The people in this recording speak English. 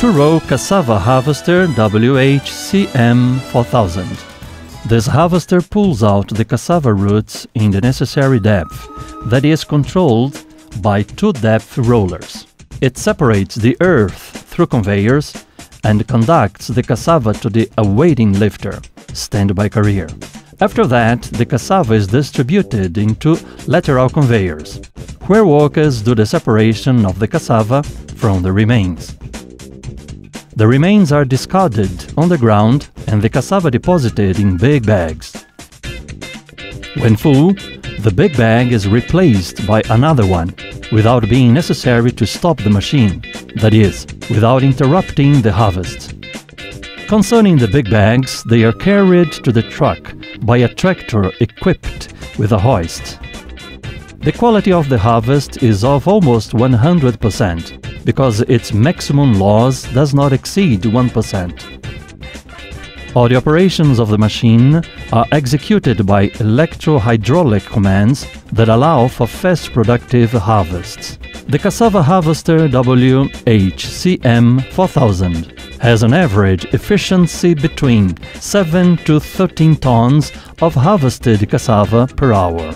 two-row cassava harvester WHCM4000. This harvester pulls out the cassava roots in the necessary depth, that is controlled by two depth rollers. It separates the earth through conveyors and conducts the cassava to the awaiting lifter, standby carrier. After that, the cassava is distributed into lateral conveyors, where workers do the separation of the cassava from the remains. The remains are discarded on the ground and the cassava deposited in big bags. When full, the big bag is replaced by another one without being necessary to stop the machine, that is, without interrupting the harvest. Concerning the big bags, they are carried to the truck by a tractor equipped with a hoist. The quality of the harvest is of almost 100% because its maximum loss does not exceed 1%. All the operations of the machine are executed by electro-hydraulic commands that allow for fast productive harvests. The cassava harvester WHCM4000 has an average efficiency between 7 to 13 tons of harvested cassava per hour.